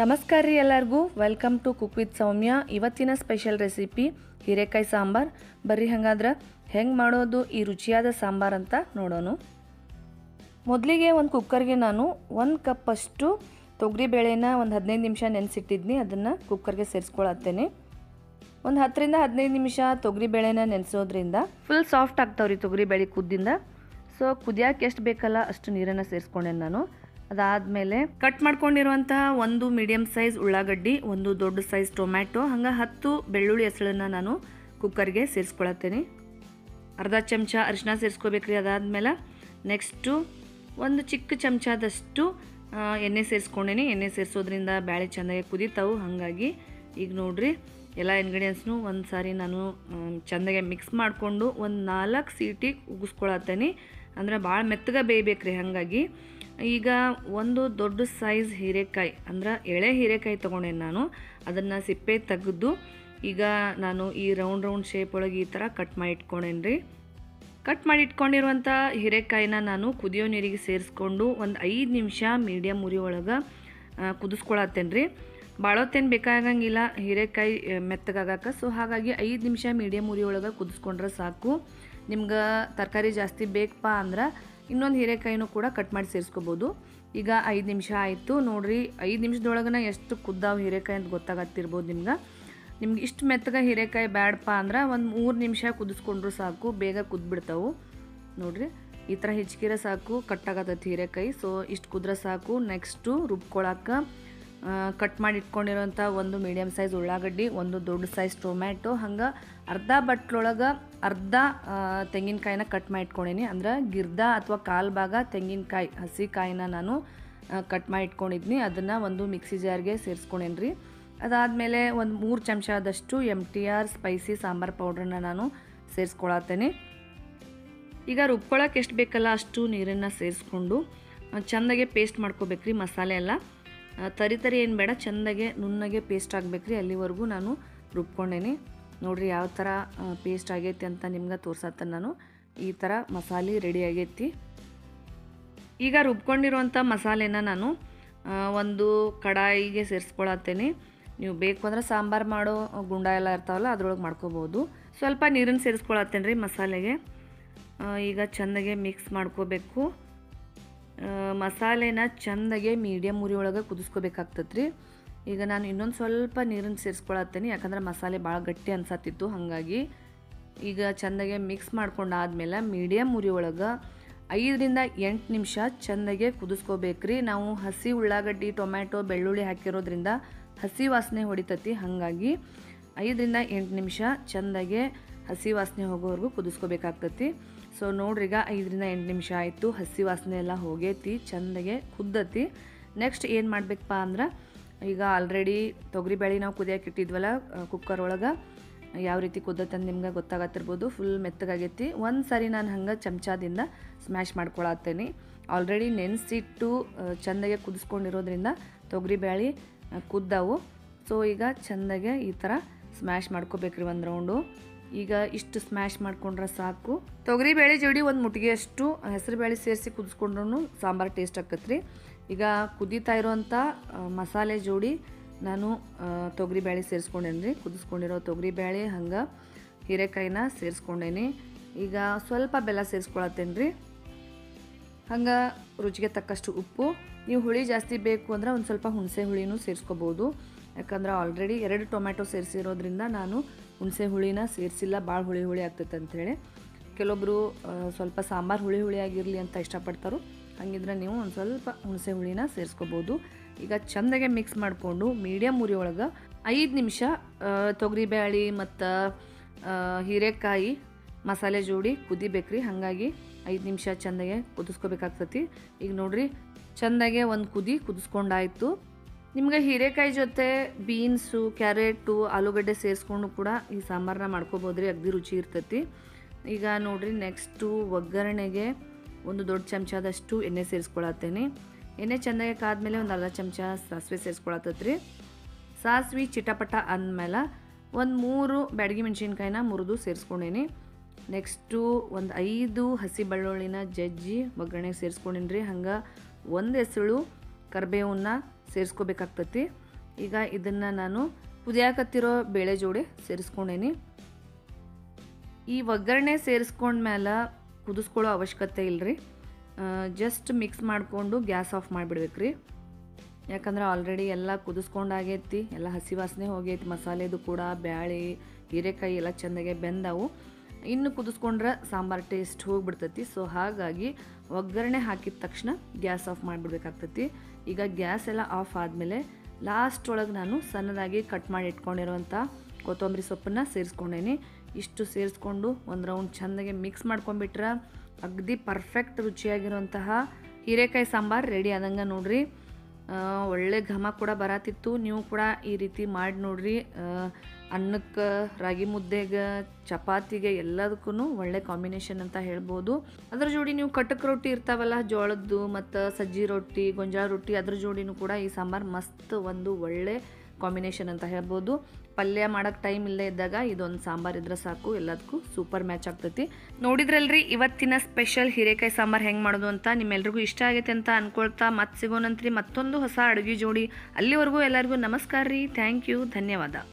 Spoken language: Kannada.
ನಮಸ್ಕಾರ ರೀ ಎಲ್ಲರಿಗೂ. Welcome to cook with Soumya ಇವತ್ತಿನ ಸ್ಪೆಷಲ್ ರೆಸಿಪಿ ಹೀರೆಕಾಯಿ ಸಾಂಬಾರ್. ಬರ್ರಿ ಹಂಗಾದ್ರೆ ಹೆಂಗೆ ಮಾಡೋದು, ಈ ರುಚಿಯಾದ ಸಾಂಬಾರ್ ಅಂತ ನೋಡೋಣ. ಮೊದಲಿಗೆ ಒಂದು ಕುಕ್ಕರ್ಗೆ ನಾನು ಒಂದು ಕಪ್ಪಷ್ಟು ತೊಗರಿಬೇಳೆನ ಒಂದು ಹದಿನೈದು ನಿಮಿಷ ನೆನೆಸಿಟ್ಟಿದ್ನಿ. ಅದನ್ನು ಕುಕ್ಕರ್ಗೆ ಸೇರಿಸ್ಕೊಳತ್ತೇನೆ. ಒಂದು ಹತ್ತರಿಂದ ಹದಿನೈದು ನಿಮಿಷ ತೊಗರಿಬೇಳೆನ ನೆನೆಸೋದ್ರಿಂದ ಫುಲ್ ಸಾಫ್ಟ್ ಆಗ್ತಾವ್ರಿ ತೊಗರಿಬೇಳೆ ಕುದ್ದಿಂದ. ಸೊ ಕುದಿಯೋಕೆ ಎಷ್ಟು ಬೇಕಲ್ಲ ಅಷ್ಟು ನೀರನ್ನು ಸೇರಿಸ್ಕೊಂಡೆ ನಾನು. ಅದಾದಮೇಲೆ ಕಟ್ ಮಾಡ್ಕೊಂಡಿರುವಂತಹ ಒಂದು ಮೀಡಿಯಂ ಸೈಜ್ ಉಳ್ಳಾಗಡ್ಡಿ, ಒಂದು ದೊಡ್ಡ ಸೈಜ್ ಟೊಮ್ಯಾಟೊ ಹಂಗೆ ಹತ್ತು ಬೆಳ್ಳುಳ್ಳಿ ಹೆಸಳನ್ನು ನಾನು ಕುಕ್ಕರ್ಗೆ ಸೇರಿಸ್ಕೊಳತ್ತೇನೆ. ಅರ್ಧ ಚಮಚ ಅರಿಶಿನ ಸೇರಿಸ್ಕೋಬೇಕ್ರಿ ಅದಾದಮೇಲೆ. ನೆಕ್ಸ್ಟು ಒಂದು ಚಿಕ್ಕ ಚಮಚದಷ್ಟು ಎಣ್ಣೆ ಸೇರಿಸ್ಕೊಂಡೇನಿ. ಎಣ್ಣೆ ಸೇರಿಸೋದ್ರಿಂದ ಬ್ಯಾಳೆ ಚೆನ್ನಾಗಿ ಕುದೀತಾವು. ಹಾಗಾಗಿ ಈಗ ನೋಡ್ರಿ, ಎಲ್ಲ ಇಂಗ್ರೀಡಿಯೆಂಟ್ಸ್ನು ಒಂದು ಸಾರಿ ನಾನು ಚೆಂದಾಗೆ ಮಿಕ್ಸ್ ಮಾಡಿಕೊಂಡು ಒಂದು ನಾಲ್ಕು ಸೀಟಿ ಉಗಿಸ್ಕೊಳತ್ತೇನೆ. ಅಂದ್ರೆ ಭಾಳ ಮೆತ್ತಗೆ ಬೇಯಬೇಕ್ರಿ ಹಾಗಾಗಿ. ಈಗ ಒಂದು ದೊಡ್ಡ ಸೈಜ್ ಹೀರೆಕಾಯಿ, ಅಂದ್ರೆ ಎಳೆ ಹೀರೆಕಾಯಿ ತೊಗೊಂಡೇನೆ ನಾನು. ಅದನ್ನು ಸಿಪ್ಪೆ ತೆಗೆದು ಈಗ ನಾನು ಈ ರೌಂಡ್ ರೌಂಡ್ ಶೇಪ್ ಒಳಗೆ ಈ ಥರ ಕಟ್ ಮಾಡಿ ಇಟ್ಕೊಂಡೇನಿ ಕಟ್ ಮಾಡಿ ಇಟ್ಕೊಂಡಿರುವಂಥ ಹೀರೆಕಾಯಿನ ನಾನು ಕುದಿಯೋ ನೀರಿಗೆ ಸೇರಿಸ್ಕೊಂಡು ಒಂದು ಐದು ನಿಮಿಷ ಮೀಡಿಯಮ್ ಉರಿ ಒಳಗೆ ಕುದಿಸ್ಕೊಳತ್ತೇನೆ ರೀ. ಬೇಕಾಗಂಗಿಲ್ಲ ಹೀರೆಕಾಯಿ ಮೆತ್ತಗಾಗಕ್ಕ ಮೆತ್ತಗಾಗಕ್ಕೆ ಸೊ ಹಾಗಾಗಿ ಐದು ನಿಮಿಷ ಮೀಡಿಯಮ್ ಉರಿ ಒಳಗೆ ಕುದಿಸ್ಕೊಂಡ್ರೆ ಸಾಕು. ನಿಮ್ಗೆ ತರಕಾರಿ ಜಾಸ್ತಿ ಬೇಕಪ್ಪ ಅಂದ್ರೆ ಇನ್ನೊಂದು ಹೀರೆಕಾಯಿನೂ ಕೂಡ ಕಟ್ ಮಾಡಿ ಸೇರಿಸ್ಕೋಬೋದು. ಈಗ ಐದು ನಿಮಿಷ ಆಯಿತು. ನೋಡಿರಿ, ಐದು ನಿಮಿಷದೊಳಗನ ಎಷ್ಟು ಕುದ್ದಾವ ಹೀರೆಕಾಯಿ ಅಂತ ಗೊತ್ತಾಗತ್ತಿರ್ಬೋದು ನಿಮ್ಗೆ. ನಿಮ್ಗೆ ಇಷ್ಟು ಮೆತ್ತಗೆ ಹೀರೆಕಾಯಿ ಬ್ಯಾಡಪ್ಪ ಅಂದ್ರೆ ಒಂದು ಮೂರು ನಿಮಿಷ ಕುದಿಸ್ಕೊಂಡ್ರು ಸಾಕು, ಬೇಗ ಕುದ್ಬಿಡ್ತಾವು. ನೋಡಿರಿ, ಈ ಥರ ಹೆಚ್ಚಿಗಿರ ಸಾಕು ಕಟ್ಟಾಗತ್ತೈತಿ ಹೀರೆಕಾಯಿ. ಸೊ ಇಷ್ಟು ಕುದ್ರೆ ಸಾಕು. ನೆಕ್ಸ್ಟು ರುಬ್ಕೊಳಕ್ಕೆ ಕಟ್ ಮಾಡಿ ಇಟ್ಕೊಂಡಿರೋಂಥ ಒಂದು ಮೀಡಿಯಮ್ ಸೈಜ್ ಉಳ್ಳಾಗಡ್ಡಿ, ಒಂದು ದೊಡ್ಡ ಸೈಜ್ ಟೊಮ್ಯಾಟೊ ಹಂಗೆ ಅರ್ಧ ಬಟ್ಲೊಳಗೆ ಅರ್ಧ ತೆಂಗಿನಕಾಯಿನ ಕಟ್ ಮಾಡಿ ಇಟ್ಕೊಂಡೀನಿ ಅಂದ್ರೆ ಗಿರ್ದ ಅಥವಾ ಕಾಲು ಭಾಗ ತೆಂಗಿನಕಾಯಿ ಹಸಿ ಕಾಯಿನ ನಾನು ಕಟ್ ಮಾಡಿ ಇಟ್ಕೊಂಡಿದ್ನಿ ಅದನ್ನು ಒಂದು ಮಿಕ್ಸಿ ಜಾರ್ಗೆ ಸೇರಿಸ್ಕೊಂಡೇನಿ ರೀ ಅದಾದಮೇಲೆ ಒಂದು ಮೂರು ಚಮಚದಷ್ಟು M T R spicy sambar ಪೌಡ್ರನ್ನ ನಾನು ಸೇರಿಸ್ಕೊಳತ್ತೇನೆ ಈಗ ರುಬ್ಕೊಳಕ್ಕೆ ಎಷ್ಟು ಬೇಕಲ್ಲ ಅಷ್ಟು ನೀರನ್ನು ಸೇರಿಸ್ಕೊಂಡು ಚೆಂದಾಗೆ ಪೇಸ್ಟ್ ಮಾಡ್ಕೋಬೇಕ್ರಿ ಮಸಾಲೆ ಎಲ್ಲ. ತರಿ ತರಿ ಏನು ಬೇಡ, ಚೆಂದಾಗೆ ನುಣ್ಣಗೆ ಪೇಸ್ಟ್ ಆಗಬೇಕ್ರಿ. ಅಲ್ಲಿವರೆಗೂ ನಾನು ರುಬ್ಕೊಂಡೇನಿ. ನೋಡಿರಿ ಯಾವ ಥರ ಪೇಸ್ಟ್ ಆಗೈತಿ ಅಂತ ನಿಮ್ಗೆ ತೋರ್ಸತ್ತ ನಾನು. ಈ ಥರ ಮಸಾಲೆ ರೆಡಿ ಆಗೈತಿ. ಈಗ ರುಬ್ಕೊಂಡಿರುವಂಥ ಮಸಾಲೆನ ನಾನು ಒಂದು ಕಡಾಯಿಗೆ ಸೇರಿಸ್ಕೊಳತ್ತೇನೆ. ನೀವು ಬೇಕು ಅಂದ್ರೆ ಸಾಂಬಾರು ಮಾಡೋ ಗುಂಡ ಎಲ್ಲ ಇರ್ತಾವಲ್ಲ, ಅದ್ರೊಳಗೆ ಮಾಡ್ಕೋಬೋದು. ಸ್ವಲ್ಪ ನೀರನ್ನು ಸೇರಿಸ್ಕೊಳತ್ತೇನೆ ರೀ ಮಸಾಲೆಗೆ ಈಗ ಚೆಂದಾಗೆ ಮಿಕ್ಸ್ ಮಾಡ್ಕೋಬೇಕು. ಮಸಾಲೆನ ಚೆಂದಾಗೆ ಮೀಡಿಯಮ್ ಉರಿ ಒಳಗೆ ಕುದಿಸ್ಕೋಬೇಕಾಗ್ತದೆ ರೀ ಈಗ ನಾನು ಇನ್ನೊಂದು ಸ್ವಲ್ಪ ನೀರನ್ನು ಸೇರಿಸ್ಕೊಳತ್ತೇನೆ, ಯಾಕಂದ್ರೆ ಮಸಾಲೆ ಭಾಳ ಗಟ್ಟಿ ಅನ್ಸತ್ತಿತ್ತು ಹಾಗಾಗಿ. ಈಗ ಚೆಂದಾಗೆ ಮಿಕ್ಸ್ ಮಾಡ್ಕೊಂಡಾದ್ಮೇಲೆ ಮೀಡಿಯಮ್ ಉರಿ ಒಳಗೆ ಐದರಿಂದ ಎಂಟು ನಿಮಿಷ ಚೆಂದಾಗೆ ಕುದಿಸ್ಕೋಬೇಕ್ರಿ. ನಾವು ಹಸಿ ಉಳ್ಳಾಗಡ್ಡಿ, ಟೊಮ್ಯಾಟೊ, ಬೆಳ್ಳುಳ್ಳಿ ಹಾಕಿರೋದ್ರಿಂದ ಹಸಿ ವಾಸನೆ ಹೊಡಿತತಿ, ಹಾಗಾಗಿ ಐದರಿಂದ ಎಂಟು ನಿಮಿಷ ಚೆಂದಾಗೆ ಹಸಿ ವಾಸನೆ ಹೋಗೋವರೆಗೂ ಕುದಿಸ್ಕೋಬೇಕಾಗ್ತತಿ. ಸೊ ನೋಡ್ರಿಗ ಐದರಿಂದ ಎಂಟು ನಿಮಿಷ ಆಯಿತು. ಹಸಿ ವಾಸನೆ ಎಲ್ಲ ಹೋಗೈತಿ, ಚೆಂದಾಗೆ ಕುದ್ದತಿ. ನೆಕ್ಸ್ಟ್ ಏನು ಮಾಡಬೇಕಪ್ಪ ಅಂದ್ರೆ, ಈಗ ಆಲ್ರೆಡಿ ತೊಗರಿಬೇಳೆ ನಾವು ಕುದಿಯಕ್ಕೆ ಇಟ್ಟಿದ್ವಲ್ಲ ಕುಕ್ಕರ್ ಒಳಗೆ, ಯಾವ ರೀತಿ ಕುದ್ದತ್ತೆ ಅಂತ ನಿಮ್ಗೆ ಗೊತ್ತಾಗತ್ತಿರ್ಬೋದು. ಫುಲ್ ಮೆತ್ತಗಾಗೈತಿ. ಒಂದು ಸಾರಿ ನಾನು ಹಂಗೆ ಚಮಚದಿಂದ ಸ್ಮ್ಯಾಶ್ ಮಾಡ್ಕೊಳತ್ತೇನೆ ಆಲ್ರೆಡಿ ನೆನೆಸಿಟ್ಟು ಚೆಂದಾಗೆ ಕುದಿಸ್ಕೊಂಡಿರೋದ್ರಿಂದ ತೊಗರಿಬೇಳೆ ಕುದ್ದಾವು. ಸೊ ಈಗ ಚೆಂದಾಗೆ ಈ ಥರ ಸ್ಮ್ಯಾಶ್ ಮಾಡ್ಕೋಬೇಕ್ರಿ ಒಂದು ರೌಂಡು ಈಗ ಇಷ್ಟು ಸ್ಮ್ಯಾಶ್ ಮಾಡ್ಕೊಂಡ್ರೆ ಸಾಕು. ತೊಗರಿಬೇಳೆ ಜೋಡಿ ಒಂದು ಮುಟ್ಟಿಗೆಯಷ್ಟು ಹೆಸರು ಬೇಳೆ ಸೇರಿಸಿ ಕುದಿಸ್ಕೊಂಡ್ರು ಸಾಂಬಾರು ಟೇಸ್ಟ್ ಆಕತ್ರಿ. ಈಗ ಕುದೀತಾ ಇರೋವಂಥ ಮಸಾಲೆ ಜೋಡಿ ನಾನು ತೊಗರಿಬೇಳೆ ಸೇರಿಸ್ಕೊಂಡೇನಿ ರೀ ಕುದಿಸ್ಕೊಂಡಿರೋ ತೊಗರಿಬೇಳೆ ಹಂಗೆ ಹೀರೆಕಾಯಿನ ಸೇರಿಸ್ಕೊಂಡೇನಿ. ಈಗ ಸ್ವಲ್ಪ ಬೆಲ್ಲ ಸೇರಿಸ್ಕೊಳತ್ತೇನೆ ರೀ ಹಂಗೆ ರುಚಿಗೆ ತಕ್ಕಷ್ಟು ಉಪ್ಪು. ನೀವು ಹುಳಿ ಜಾಸ್ತಿ ಬೇಕು ಅಂದ್ರೆ ಒಂದು ಸ್ವಲ್ಪ ಹುಣಸೆ ಹುಳಿನೂ ಸೇರಿಸ್ಕೋಬೋದು. ಯಾಕಂದ್ರೆ ಆಲ್ರೆಡಿ ಎರಡು ಟೊಮ್ಯಾಟೊ ಸೇರಿಸಿರೋದ್ರಿಂದ ನಾನು ಹುಣಸೆ ಹುಳಿನ ಸೇರಿಸಿಲ್ಲ ಭಾಳ ಹುಳಿ ಹುಳಿ ಆಗ್ತೈತೆ ಅಂಥೇಳಿ ಕೆಲವೊಬ್ಬರು ಸ್ವಲ್ಪ ಸಾಂಬಾರು ಹುಳಿ ಹುಳಿ ಆಗಿರಲಿ ಅಂತ ಇಷ್ಟಪಡ್ತಾರೋ, ಹಂಗಿದ್ರೆ ನೀವು ಒಂದು ಸ್ವಲ್ಪ ಹುಣಸೆ ಹುಳಿನ ಸೇರಿಸ್ಕೋಬೋದು. ಈಗ ಚೆಂದಾಗೆ ಮಿಕ್ಸ್ ಮಾಡಿಕೊಂಡು ಮೀಡಿಯಮ್ ಉರಿ ಒಳಗೆ ಐದು ನಿಮಿಷ ತೊಗರಿಬೇಳೆ ಮತ್ತು ಹೀರೆಕಾಯಿ ಮಸಾಲೆ ಜೋಡಿ ಕುದಿಬೇಕ್ರಿ. ಹಾಗಾಗಿ ಐದು ನಿಮಿಷ ಚೆಂದಾಗೆ ಕುದಿಸ್ಕೋಬೇಕಾಗ್ತತಿ. ಈಗ ನೋಡ್ರಿ, ಚೆಂದಾಗೆ ಒಂದು ಕುದಿ ಕುದಿಸ್ಕೊಂಡಾಯ್ತು. ನಿಮ್ಗೆ ಹೀರೆಕಾಯಿ ಜೊತೆ ಬೀನ್ಸು, ಕ್ಯಾರೆಟು, ಆಲೂಗಡ್ಡೆ ಸೇರಿಸ್ಕೊಂಡು ಕೂಡ ಈ ಸಾಂಬಾರನ್ನ ಮಾಡ್ಕೋಬೋದ್ರಿ. ಅಗ್ದಿ ರುಚಿ ಇರ್ತೈತಿ. ಈಗ ನೋಡಿರಿ ನೆಕ್ಸ್ಟು ಒಗ್ಗರಣೆಗೆ ಒಂದು ದೊಡ್ಡ ಚಮಚದಷ್ಟು ಎಣ್ಣೆ ಸೇರಿಸ್ಕೊಳತ್ತೇನೆ. ಎಣ್ಣೆ ಚೆನ್ನಾಗಿ ಕಾದ್ಮೇಲೆ ಒಂದು ಅರ್ಧ ಚಮಚ ಸಾಸಿವೆ ಸೇರಿಸ್ಕೊಳತ್ತೈತ್ರಿ. ಸಾಸಿವೆ ಚಿಟಪಟ ಅಂದಮೇಲೆ ಒಂದು ಮೂರು ಬ್ಯಾಡಗಿ ಮೆಣಸಿನ್ಕಾಯಿನ ಮುರಿದು ಸೇರಿಸ್ಕೊಂಡೇನಿ. ನೆಕ್ಸ್ಟು ಒಂದು ಐದು ಹಸಿ ಬೆಳ್ಳುಳ್ಳಿನ ಜಜ್ಜಿ ಒಗ್ಗರಣೆಗೆ ಸೇರಿಸ್ಕೊಂಡೇನಿ ರೀ ಹಂಗೆ ಒಂದು ಎಸಳು ಕರಿಬೇವನ್ನ ಸೇರಿಸ್ಕೋಬೇಕಾಗ್ತತಿ. ಈಗ ಇದನ್ನು ನಾನು ಕುದಿಯಾಕತ್ತಿರೋ ಬೇಳೆ ಜೋಡಿ ಸೇರಿಸ್ಕೊಂಡೇನಿ. ಈ ಒಗ್ಗರಣೆ ಸೇರಿಸ್ಕೊಂಡ್ಮೇಲೆ ಕುದಿಸ್ಕೊಳ್ಳೋ ಅವಶ್ಯಕತೆ ಇಲ್ಲರಿ ಜಸ್ಟ್ ಮಿಕ್ಸ್ ಮಾಡಿಕೊಂಡು ಗ್ಯಾಸ್ ಆಫ್ ಮಾಡಿಬಿಡ್ಬೇಕ್ರಿ. ಯಾಕಂದ್ರೆ ಆಲ್ರೆಡಿ ಎಲ್ಲ ಕುದಿಸ್ಕೊಂಡಾಗೈತಿ ಎಲ್ಲ ಹಸಿ ವಾಸನೆ ಹೋಗೈತಿ, ಮಸಾಲೆದು ಕೂಡ, ಬ್ಯಾಳೆ, ಹೀರೆಕಾಯಿ ಎಲ್ಲ ಚೆಂದಾಗೆ ಬೆಂದವು. ಇನ್ನು ಕುದಿಸ್ಕೊಂಡ್ರೆ ಸಾಂಬಾರು ಟೇಸ್ಟ್ ಹೋಗ್ಬಿಡ್ತೈತಿ. ಸೊ ಹಾಗಾಗಿ ಒಗ್ಗರಣೆ ಹಾಕಿದ ತಕ್ಷಣ ಗ್ಯಾಸ್ ಆಫ್ ಮಾಡಿಬಿಡ್ಬೇಕಾಗ್ತೈತಿ. ಈಗ ಗ್ಯಾಸ್ ಎಲ್ಲ ಆಫ್ ಆದಮೇಲೆ ಲಾಸ್ಟ್ ಒಳಗೆ ನಾನು ಸಣ್ಣದಾಗಿ ಕಟ್ ಮಾಡಿ ಇಟ್ಕೊಂಡಿರುವಂಥ ಕೊತ್ತಂಬರಿ ಸೊಪ್ಪನ್ನು ಸೇರಿಸ್ಕೊಂಡೇನಿ. ಇಷ್ಟು ಸೇರಿಸ್ಕೊಂಡು ಒಂದು ರೌಂಡ್ ಚೆಂದಾಗಿ ಮಿಕ್ಸ್ ಮಾಡ್ಕೊಂಬಿಟ್ರೆ ಅಗದಿ ಪರ್ಫೆಕ್ಟ್ ರುಚಿಯಾಗಿರುವಂತಹ ಹೀರೆಕಾಯಿ ಸಾಂಬಾರು ರೆಡಿ ಆದಂಗೆ ನೋಡ್ರಿ. ಒಳ್ಳೆ ಘಮ ಕೂಡ ಬರತಿತ್ತು. ನೀವು ಕೂಡ ಈ ರೀತಿ ಮಾಡಿ ನೋಡ್ರಿ. ಅನ್ನಕ್ಕೆ, ರಾಗಿ ಮುದ್ದೆಗೆ, ಚಪಾತಿಗೆ ಎಲ್ಲದಕ್ಕೂ ಒಳ್ಳೆ ಕಾಂಬಿನೇಷನ್ ಅಂತ ಹೇಳ್ಬೋದು. ಅದ್ರ ಜೋಡಿ ನೀವು ಕಟಕ್ ರೊಟ್ಟಿ ಇರ್ತಾವಲ್ಲ, ಜೋಳದ್ದು ಮತ್ತು ಸಜ್ಜಿ ರೊಟ್ಟಿ, ಗೊಂಜಾಳ ರೊಟ್ಟಿ, ಅದ್ರ ಜೋಡಿನೂ ಕೂಡ ಈ ಸಾಂಬಾರು ಮಸ್ತ್ ಒಂದು ಒಳ್ಳೆ ಕಾಂಬಿನೇಷನ್ ಅಂತ ಹೇಳ್ಬೋದು. ಪಲ್ಯ ಮಾಡೋಕ್ಕೆ ಟೈಮ್ ಇಲ್ಲೇ ಇದ್ದಾಗ ಇದೊಂದು ಸಾಂಬಾರು ಇದ್ರೆ ಸಾಕು, ಎಲ್ಲದಕ್ಕೂ ಸೂಪರ್ ಮ್ಯಾಚ್ ಆಗ್ತೈತಿ. ನೋಡಿದ್ರಲ್ರಿ, ಇವತ್ತಿನ ಸ್ಪೆಷಲ್ ಹೀರೆಕಾಯಿ ಸಾಂಬಾರು ಹೆಂಗೆ ಮಾಡೋದು ಅಂತ ನಿಮ್ಮೆಲ್ರಿಗೂ ಇಷ್ಟ ಆಗೈತೆ ಅಂತ ಅನ್ಕೊಳ್ತಾ ಮತ್ತೆ ಸಿಗೋಣಂತ್ರಿ ಮತ್ತೊಂದು ಹೊಸ ಅಡುಗೆ ಜೋಡಿ. ಅಲ್ಲಿವರೆಗೂ ಎಲ್ಲರಿಗೂ ನಮಸ್ಕಾರ ರೀ, ಥ್ಯಾಂಕ್ ಯು, ಧನ್ಯವಾದ.